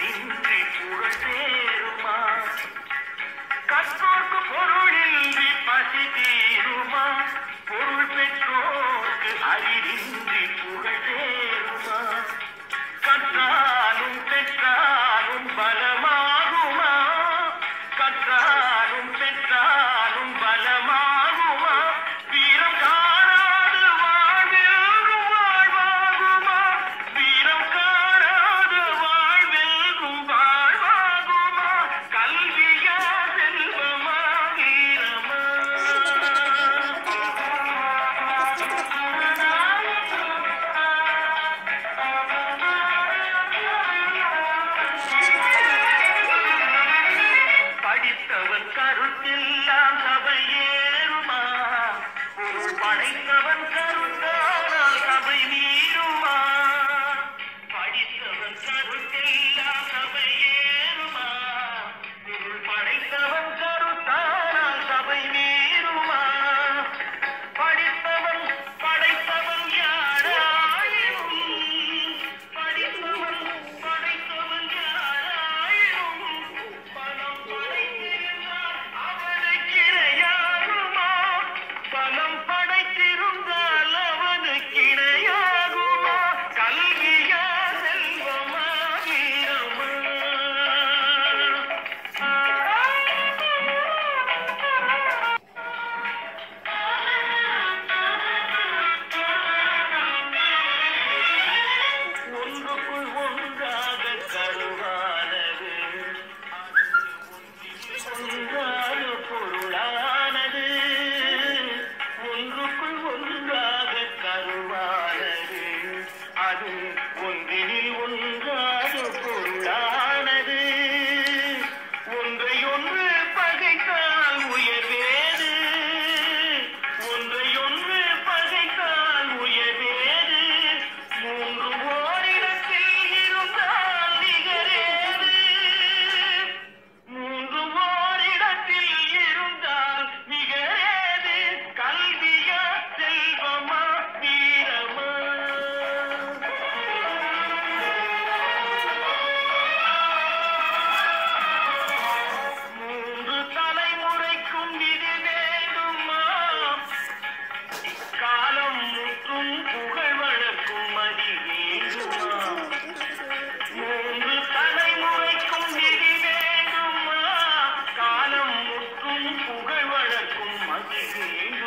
Berlin. படித்தவன் கருத்தெல்லாம் Mm-hmm.